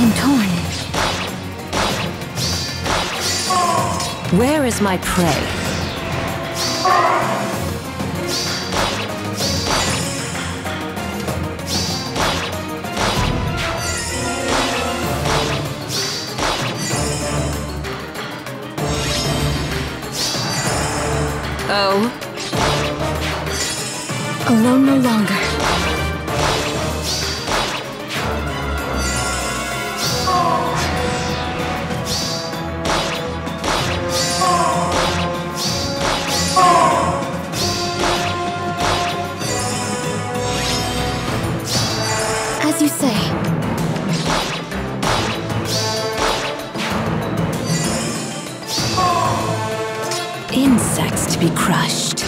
am torn. Where is my prey? Oh. Alone no longer. insects to be crushed.